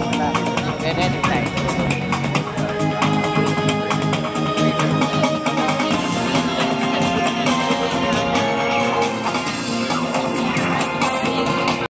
Buenas.